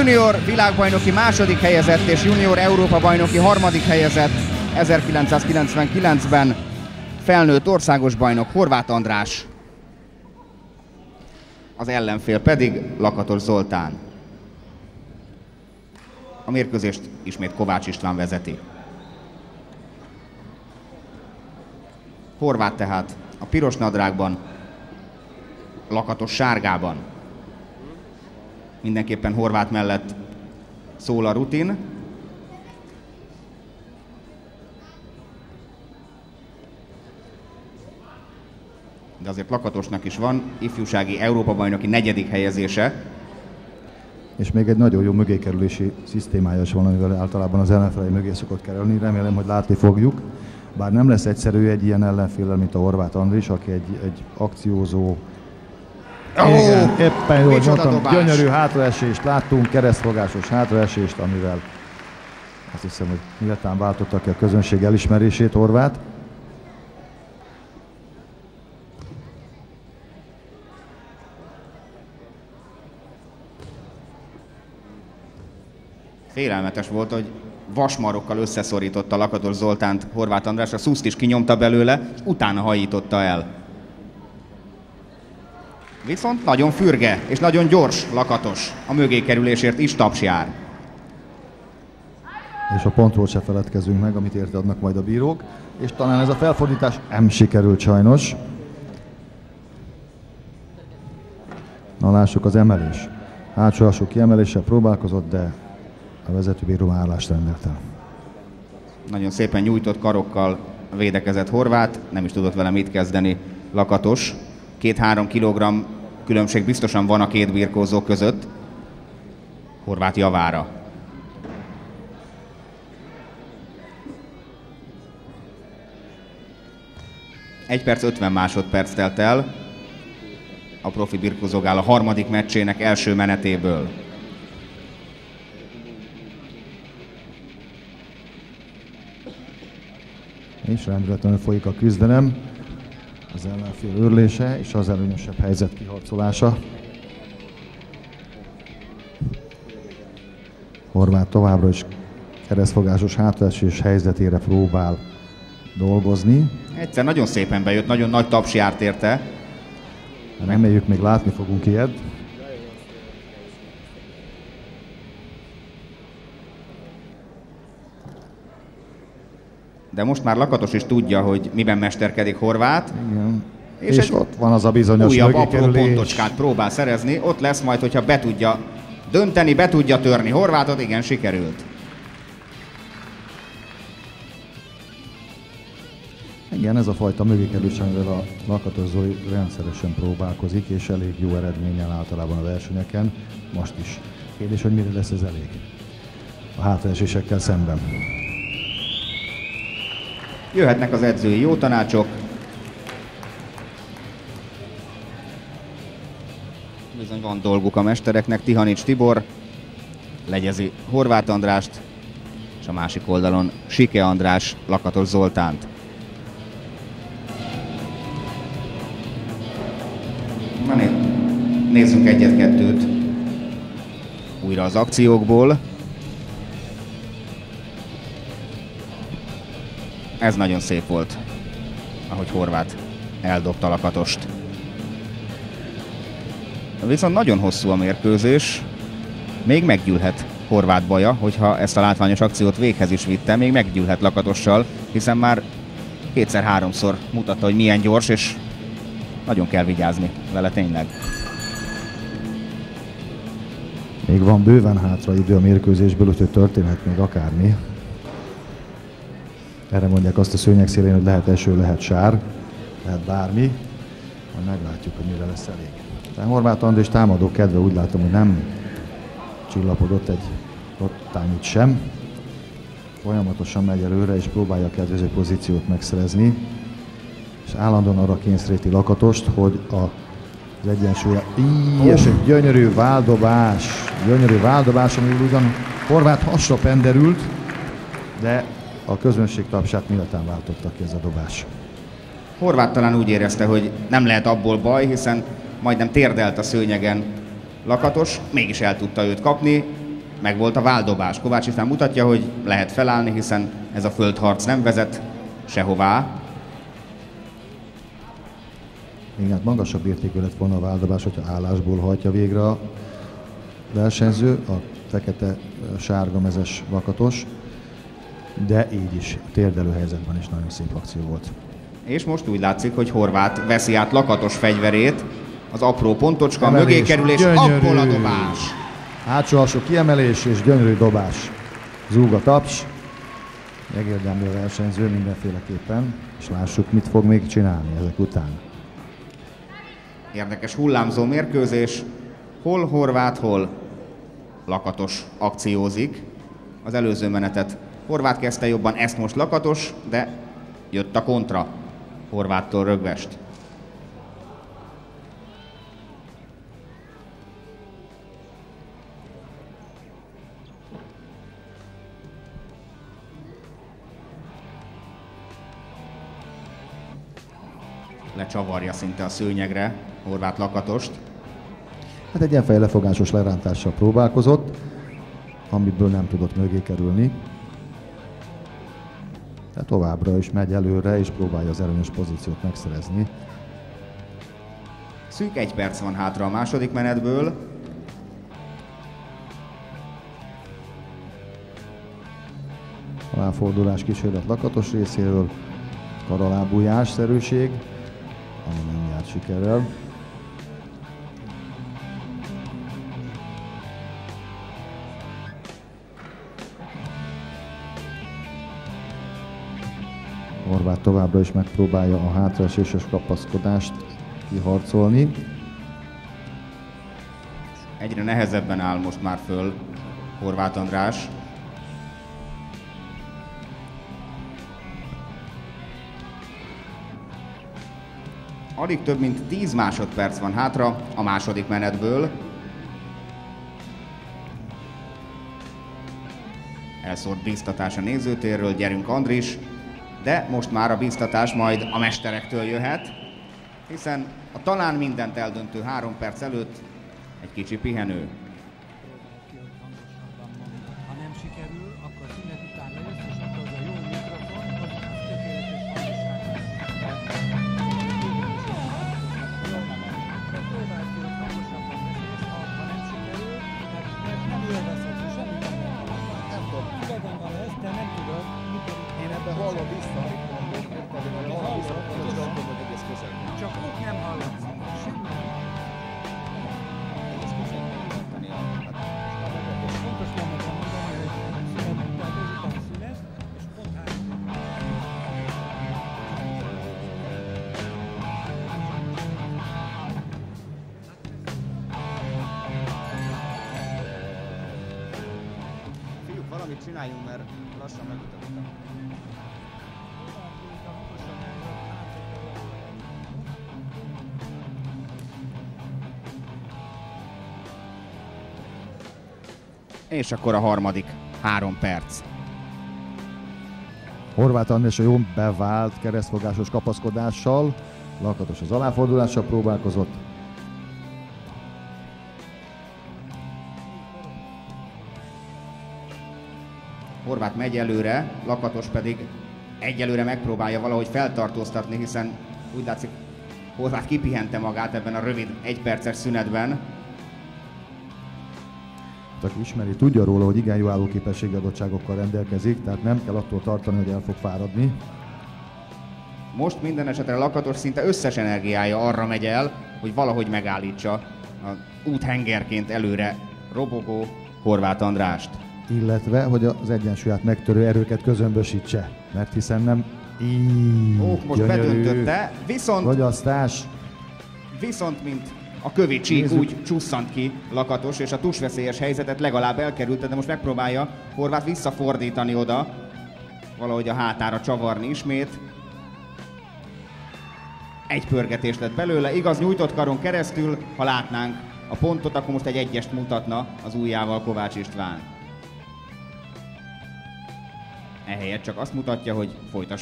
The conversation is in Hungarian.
Junior világbajnoki második helyezett és junior Európa bajnoki harmadik helyezett 1999-ben felnőtt országos bajnok Horváth András. Az ellenfél pedig Lakatos Zoltán. A mérkőzést ismét Kovács István vezeti. Horváth tehát a piros nadrágban, Lakatos sárgában. Mindenképpen Horváth mellett szól a rutin. De azért Lakatosnak is van ifjúsági Európa-bajnoki negyedik helyezése, és még egy nagyon jó mögékerülési szisztémája is van, amivel általában az ellenfelei mögé szokott kerülni. Remélem, hogy látni fogjuk. Bár nem lesz egyszerű egy ilyen ellenfél, mint a Horváth Andris, aki egy, egy akciózó, Igen, éppen jól mondtam, dobás. gyönyörű hátraesést láttunk, keresztfogásos hátraesést, amivel azt hiszem, hogy miután váltottak ki a közönség elismerését Horváth. Félelmetes volt, hogy vasmarokkal összeszorította Lakatos Zoltánt Horváth András, a szuszt is kinyomta belőle, és utána hajította el. Viszont nagyon fürge és nagyon gyors Lakatos. A mögé kerülésért is taps jár. És a pontról se feledkezünk meg, amit érte adnak majd a bírók. És talán ez a felfordítás nem sikerült sajnos. Na lássuk az emelés. Hátsó alsó kiemeléssel próbálkozott, de a vezetőbíró állást rendelt el. Nagyon szépen nyújtott karokkal védekezett Horvát, nem is tudott vele mit kezdeni Lakatos. Két-három kilogramm különbség biztosan van a két birkózó között. Horvát javára. Egy perc 50 másodperc telt el a profi birkózógál a harmadik meccsének első menetéből. És rendületlenül folyik a küzdelem, az ellenfél őrlése és az előnyösebb helyzet kiharcolása. Horváth továbbra is keresztfogásos hátraesés helyzetére próbál dolgozni. Egyszer nagyon szépen bejött, nagyon nagy taps járt érte. Reméljük még látni fogunk ilyet. De most már Lakatos is tudja, hogy miben mesterkedik Horvát. Igen. És És, ott van az a bizonyos Újabb apró pontocskát próbál szerezni. Ott lesz majd, hogyha be tudja dönteni, be tudja törni Horvátot. Igen, sikerült. Igen, ez a fajta mögékerülés, amivel a Lakatos Zoli rendszeresen próbálkozik, és elég jó eredménnyel általában a versenyeken, most is. Kérdés, hogy mire lesz ez elég? A hátraesésekkel szemben. Jöhetnek az edzői jó tanácsok. Bizony van dolguk a mestereknek. Tihanics Tibor legyezi Horváth Andrást, és a másik oldalon Sike András Lakatos Zoltánt. Na né- nézzünk egyet-kettőt újra az akciókból. Ez nagyon szép volt, ahogy Horváth eldobta Lakatost. Viszont nagyon hosszú a mérkőzés, még meggyűlhet Horváth baja, hogyha ezt a látványos akciót véghez is vitte, még meggyűlhet Lakatossal, hiszen már kétszer-háromszor mutatta, hogy milyen gyors, és nagyon kell vigyázni vele tényleg. Még van bőven hátra idő a mérkőzésből, úgyhogy történhet még akármi. Erre mondják azt a szőnyeg szélén, hogy lehet eső, lehet sár, lehet bármi. Majd meglátjuk, hogy mire lesz elég. De Horváth Andrés támadó kedve úgy látom, hogy nem csillapodott egy ottányit sem. Folyamatosan megy előre, és próbálja a kedvező pozíciót megszerezni. És állandóan arra kényszeríti Lakatost, hogy a, az egyensúlya... Így, és egy gyönyörű váldobás, gyönyörű váldobás, ami ugyan Horváth hasra penderült, de a közönség tapsát miután váltotta ki ez a dobás. Horváth talán úgy érezte, hogy nem lehet abból baj, hiszen majdnem térdelt a szőnyegen Lakatos, mégis el tudta őt kapni, meg volt a váldobás. Kovács István mutatja, hogy lehet felállni, hiszen ez a földharc nem vezet sehová. Igen, hát magasabb értékű lett volna a váldobás, hogyha állásból hajtja végre a versenyző, a fekete sárga mezes lakatos, de így is, térdelő helyzetben is nagyon szép akció volt. És most úgy látszik, hogy Horváth veszi át lakatos fegyverét, az apró pontocska, Emelés, mögé kerülés, gyönyörű. abból a dobás. Hátsó alsó kiemelés és gyönyörű dobás. Zúg a taps. Megérdemli a versenyző mindenféleképpen, és lássuk, mit fog még csinálni ezek után. Érdekes hullámzó mérkőzés. Hol Horváth, hol Lakatos akciózik. Az előző menetet Horváth kezdte jobban, ezt most Lakatos, de jött a kontra Horváttól rögvest. Lecsavarja szinte a szőnyegre Horváth Lakatost. Hát egy ilyen fejlefogásos lerántással próbálkozott, amiből nem tudott mögé kerülni. De továbbra is megy előre, és próbálja az előnyös pozíciót megszerezni. Szűk egy perc van hátra a második menetből. Aláfordulás kísérlet lakatos részéről, karalábújás szerűség, ami nem járt sikerrel. Horváth továbbra is megpróbálja a hátraeséses kapaszkodást kiharcolni. Egyre nehezebben áll most már föl Horváth András. Alig több mint 10 másodperc van hátra a második menetből. Elszórt bíztatás a nézőtérről, gyerünk Andris, de most már a bíztatás majd a mesterektől jöhet, hiszen a talán mindent eldöntő három perc előtt egy kicsi pihenő. Csináljunk, mert lassan megütöttem. És akkor a harmadik három perc. Horváth András a jó bevált keresztfogásos kapaszkodással, lakatos az aláfordulással próbálkozott, Horváth megy előre, Lakatos pedig egyelőre megpróbálja valahogy feltartóztatni, hiszen úgy látszik, Horváth kipihente magát ebben a rövid egyperces szünetben. aki ismeri, tudja róla, hogy igen jó állóképességi adottságokkal rendelkezik, tehát nem kell attól tartani, hogy el fog fáradni. Most minden esetre Lakatos szinte összes energiája arra megy el, hogy valahogy megállítsa a úthengerként előre robogó Horváth Andrást. Illetve hogy az egyensúlyát megtörő erőket közömbösítse, mert hiszen nem így Ó, most gyönyörű bedöntötte, viszont, Fogyasztás, viszont mint a kövi csík Nézzük. úgy csusszant ki Lakatos, és a tusveszélyes helyzetet legalább elkerülte, de most megpróbálja Horváth visszafordítani oda, valahogy a hátára csavarni ismét. Egy pörgetés lett belőle, igaz, nyújtott karon keresztül, ha látnánk a pontot, akkor most egy egyest mutatna az ujjával Kovács István. Ehelyett csak azt mutatja, hogy folytassuk.